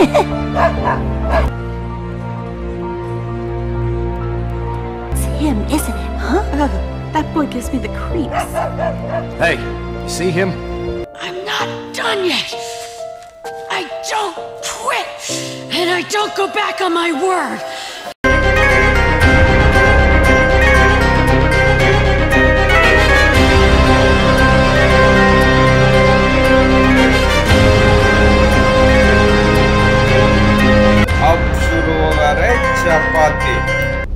It's him, isn't it? Huh? that boy gives me the creeps. Hey, you see him? I'm not done yet. I don't quit. And I don't go back on my word. शिक्षा पाते।